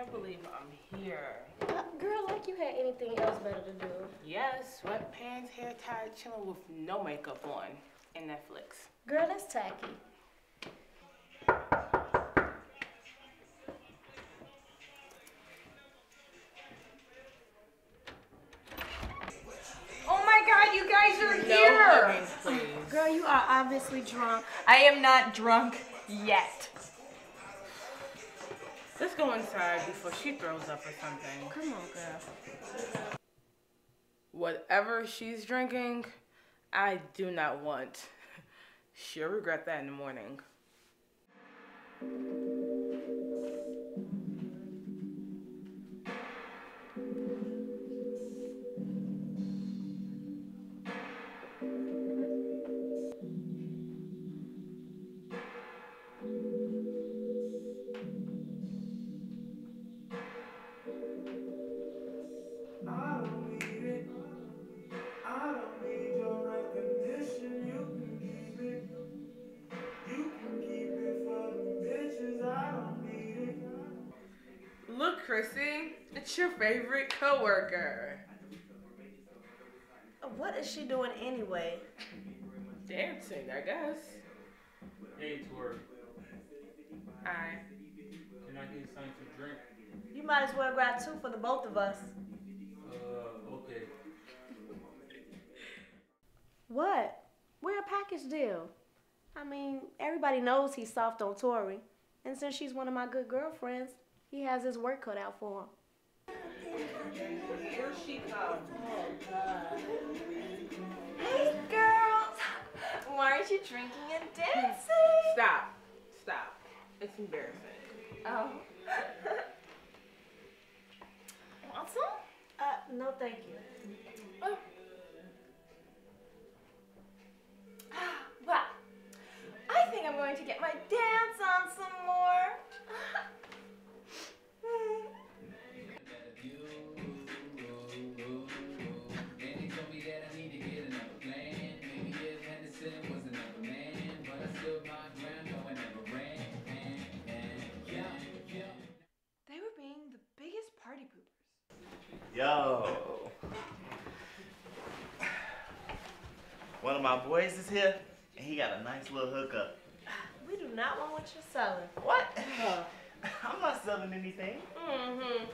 can't believe I'm here. Uh, girl, like you had anything else better to do. Yes, sweatpants, hair tied, chilling with no makeup on, and Netflix. Girl, that's tacky. Oh my god, you guys are No here! please. Girl, you are obviously drunk. I am not drunk yet. Let's go inside before she throws up or something. Come on, girl. Whatever she's drinking, I do not want. She'll regret that in the morning. It. It's your favorite coworker. What is she doing anyway? Dancing, I guess. Hey, Tori, I. can I get something to drink? You might as well grab two for the both of us. Uh, okay. What? We're a package deal. I mean, everybody knows he's soft on Tori. And since she's one of my good girlfriends, he has his work cut out for him. Here she comes. Hey girls! Why aren't you drinking and dancing? Stop. Stop. It's embarrassing. Oh. Want some? Uh, no thank you. Well, I think I'm going to get my dance Yo. One of my boys is here, and he got a nice little hookup. We do not want what you're selling. What? I'm not selling anything. Mm-hmm.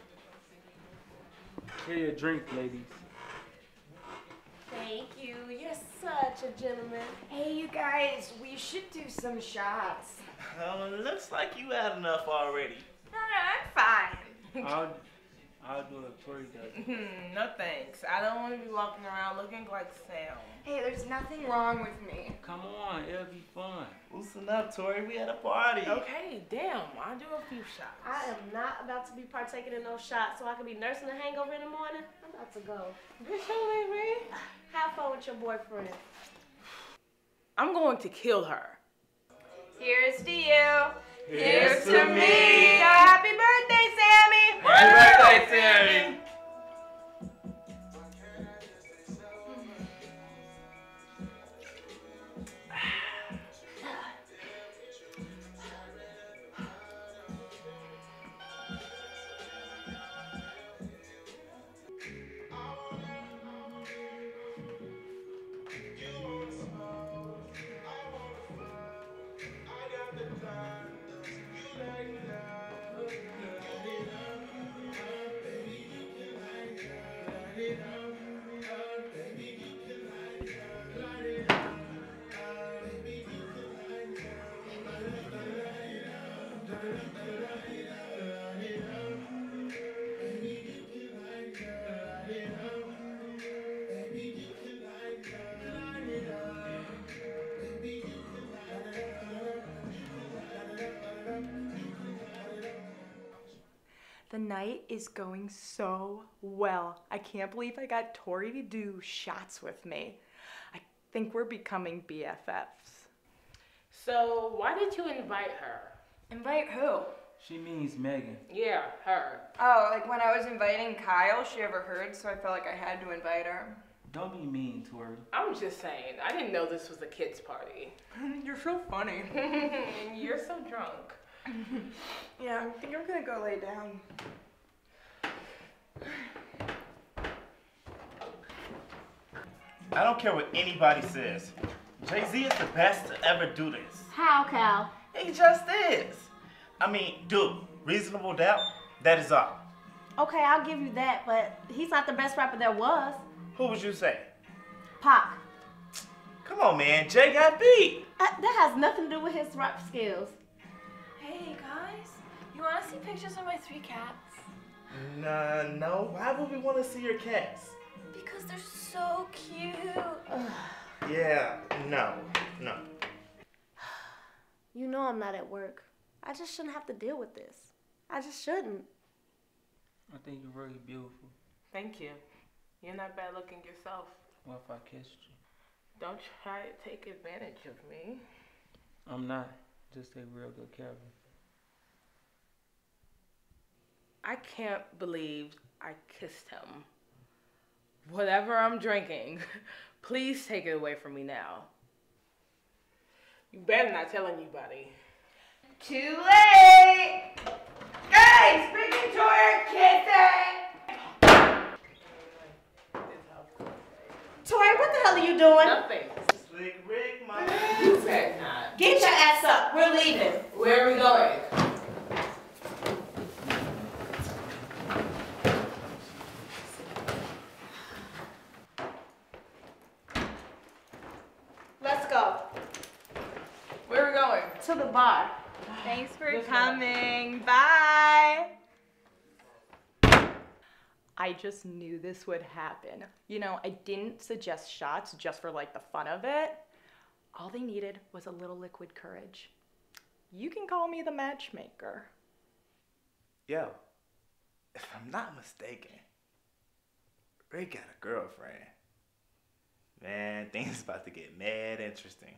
Here your drink, ladies. Thank you. You're such a gentleman. Hey, you guys, we should do some shots. Well, it looks like you had enough already. No, no, I'm fine. I'll, I'll do it. Tori does. Hmm, no thanks. I don't want to be walking around looking like Sam. Hey, there's nothing wrong with me. Come on, it'll be fun. Loosen up, Tori. We had a party. Okay, damn. I'll do a few shots. I am not about to be partaking in those shots so I can be nursing a hangover in the morning. I'm about to go. Bitch, don't leave me. Have fun with your boyfriend. I'm going to kill her. Here's to you. Here's to me. Happy birthday, Sammy. Happy birthday, night is going so well. I can't believe I got Tori to do shots with me. I think we're becoming BFFs. So, why did you invite her? Invite who? She means Megan. Yeah, her. Oh, like when I was inviting Kyle, she overheard, so I felt like I had to invite her. Don't be mean, Tori. I'm just saying, I didn't know this was a kid's party. You're so funny. and you're so drunk. Yeah, I think I'm gonna go lay down. I don't care what anybody says. Jay Z is the best to ever do this. How, Cal? He just is. I mean, dude, reasonable doubt, that is all. Okay, I'll give you that, but he's not the best rapper there was. Who would you say? Pac. Come on, man. Jay got beat. Uh, that has nothing to do with his rap skills. Hey guys, you want to see pictures of my three cats? Nah, no. Why would we want to see your cats? Because they're so cute. Yeah, no, no. You know I'm not at work. I just shouldn't have to deal with this. I just shouldn't. I think you're really beautiful. Thank you. You're not bad looking yourself. What if I kissed you? Don't try to take advantage of me. I'm not. Just take real good care of me. I can't believe I kissed him. Whatever I'm drinking, please take it away from me now. You better not tell anybody. Too late! Guys, speaking to her, kissing! Tori, what the hell are you doing? Nothing. Slick Rick, my You said not. Get your ass up. We're leaving. Where are we going? Go. Where are we going? To the bar. Thanks for Just coming. Bye. I just knew this would happen. You know, I didn't suggest shots just for like the fun of it. All they needed was a little liquid courage. You can call me the matchmaker. Yo, if I'm not mistaken, Ray got a girlfriend. Things about to get mad interesting.